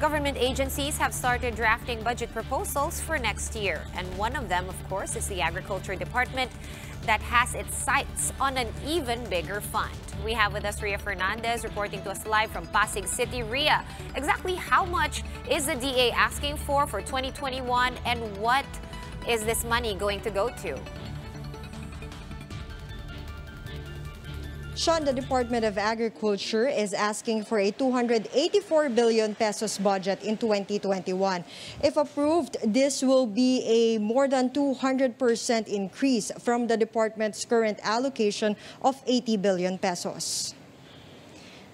Government agencies have started drafting budget proposals for next year. And one of them, of course, is the Agriculture Department that has its sights on an even bigger fund. We have with us Ria Fernandez reporting to us live from Pasig City. Ria, exactly how much is the DA asking for for 2021 and what is this money going to go to? Sean, the Department of Agriculture is asking for a 284 billion pesos budget in 2021. If approved, this will be a more than 200% increase from the department's current allocation of 80 billion pesos.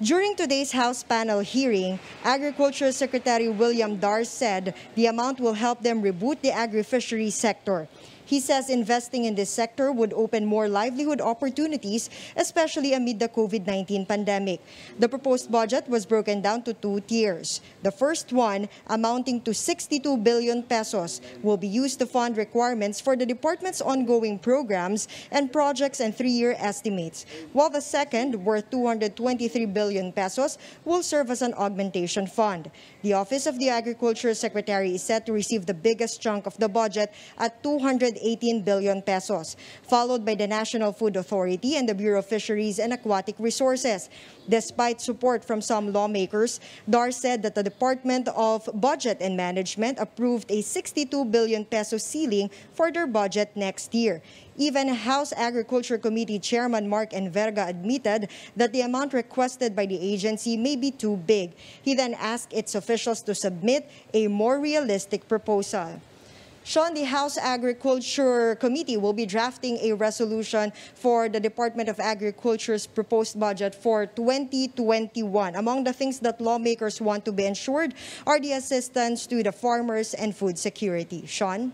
During today's House panel hearing, Agriculture Secretary William Dar said the amount will help them reboot the agri-fishery sector. He says investing in this sector would open more livelihood opportunities, especially amid the COVID-19 pandemic. The proposed budget was broken down to two tiers. The first one, amounting to 62 billion pesos, will be used to fund requirements for the department's ongoing programs and projects and three-year estimates, while the second, worth 223 billion pesos, will serve as an augmentation fund. The Office of the Agriculture Secretary is set to receive the biggest chunk of the budget at 200 118 billion pesos, followed by the National Food Authority and the Bureau of Fisheries and Aquatic Resources. Despite support from some lawmakers, Dar said that the Department of Budget and Management approved a 62 billion peso ceiling for their budget next year. Even House Agriculture Committee Chairman Mark Enverga admitted that the amount requested by the agency may be too big. He then asked its officials to submit a more realistic proposal. Sean, the House Agriculture Committee will be drafting a resolution for the Department of Agriculture's proposed budget for 2021. Among the things that lawmakers want to be ensured are the assistance to the farmers and food security. Sean?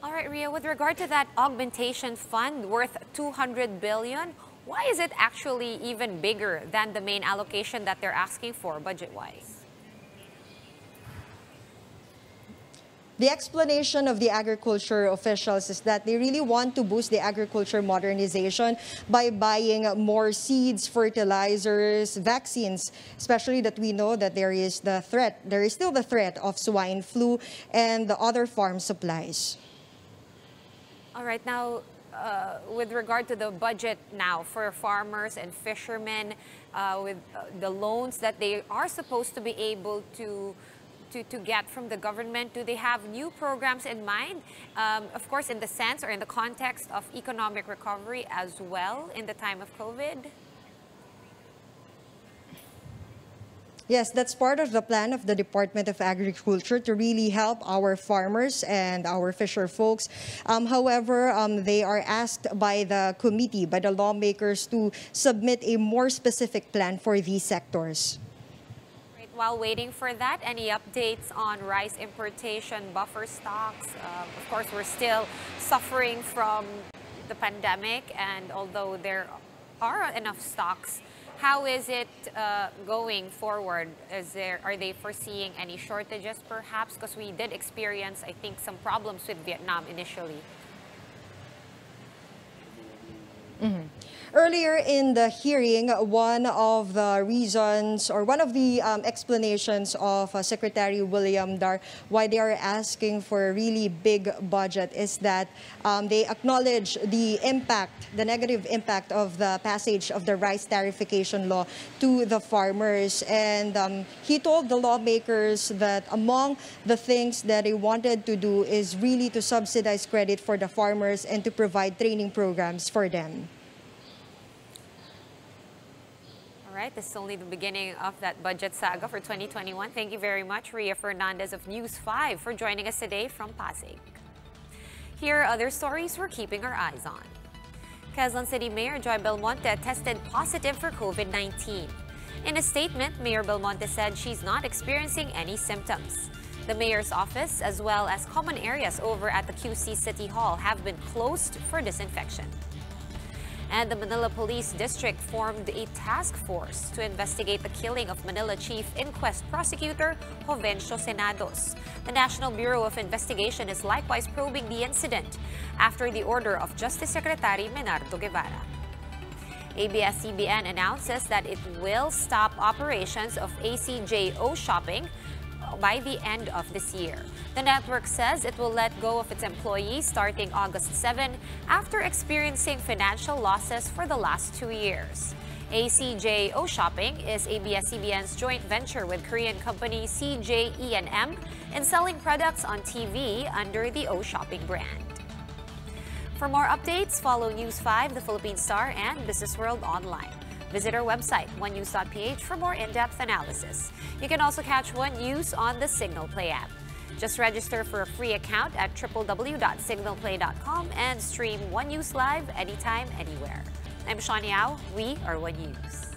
All right, Ria, with regard to that augmentation fund worth 200 billion, why is it actually even bigger than the main allocation that they're asking for budget-wise? The explanation of the agriculture officials is that they really want to boost the agriculture modernization by buying more seeds, fertilizers, vaccines, especially that we know that there is the threat, there is still the threat of swine flu and the other farm supplies. All right, now uh, with regard to the budget now for farmers and fishermen, uh, with uh, the loans that they are supposed to be able to to, to get from the government? Do they have new programs in mind? Um, of course, in the sense or in the context of economic recovery as well in the time of COVID? Yes, that's part of the plan of the Department of Agriculture to really help our farmers and our fisher folks. Um, however, um, they are asked by the committee, by the lawmakers, to submit a more specific plan for these sectors. While waiting for that, any updates on rice importation buffer stocks? Um, of course, we're still suffering from the pandemic, and although there are enough stocks, how is it uh, going forward? Is there are they foreseeing any shortages, perhaps? Because we did experience, I think, some problems with Vietnam initially. Earlier in the hearing, one of the reasons or one of the um, explanations of uh, Secretary William Dar why they are asking for a really big budget is that um, they acknowledge the impact, the negative impact of the passage of the rice tariffication law to the farmers. And um, he told the lawmakers that among the things that they wanted to do is really to subsidize credit for the farmers and to provide training programs for them. All right, this is only the beginning of that budget saga for 2021. Thank you very much, Ria Fernandez of News 5 for joining us today from Pasig. Here are other stories we're keeping our eyes on. Quezon City Mayor Joy Belmonte tested positive for COVID-19. In a statement, Mayor Belmonte said she's not experiencing any symptoms. The mayor's office, as well as common areas over at the QC City Hall, have been closed for disinfection and the Manila Police District formed a task force to investigate the killing of Manila Chief Inquest Prosecutor Jovencio Senados. The National Bureau of Investigation is likewise probing the incident after the order of Justice Secretary Menardo Guevarra. ABS-CBN announces that it will stop operations of ACJO shopping by the end of this year. The network says it will let go of its employees starting August 7 after experiencing financial losses for the last two years. ACJO Shopping is ABS-CBN's joint venture with Korean company CJ E&M in selling products on TV under the O Shopping brand. For more updates, follow News 5, The Philippine Star, and Business World online. Visit our website, onenews.ph, for more in-depth analysis. You can also catch One News on the Cignal Play app. Just register for a free account at www.cignalplay.com and stream One News Live anytime, anywhere. I'm Sean Yao. We are One News.